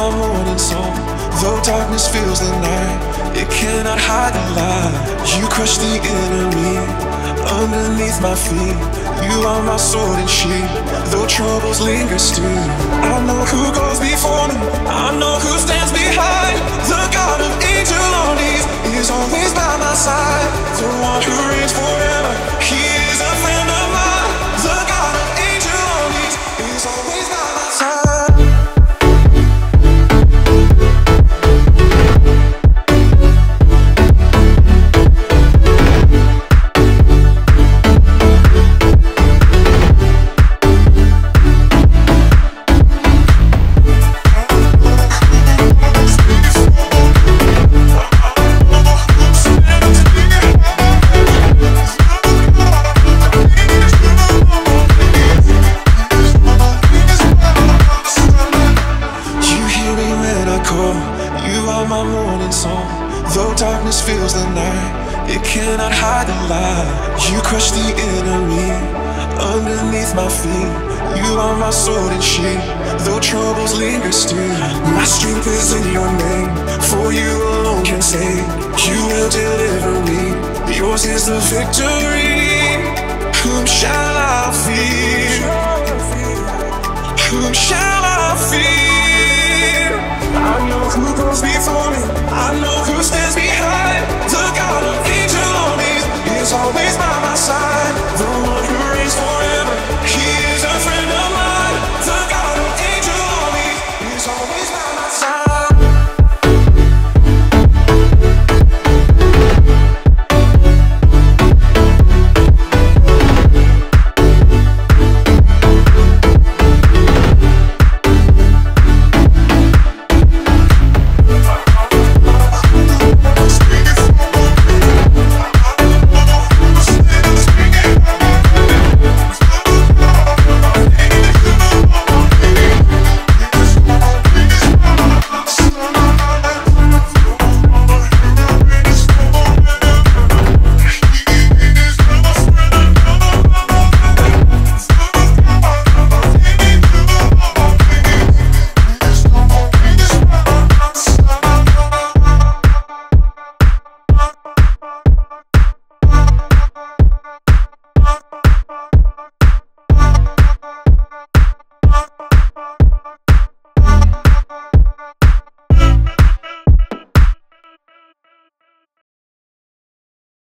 my morning song. Though darkness fills the night, it cannot hide the light. You crush the enemy underneath my feet. You are my sword and shield. Though troubles linger still, morning song. Though darkness fills the night, it cannot hide the light. You crush the enemy underneath my feet. You are my sword and shield. Though troubles linger still, my strength is in your name. For you alone can save. You will deliver me. Yours is the victory. Whom shall I fear? Whom shall Stay for me. I know who stands behind.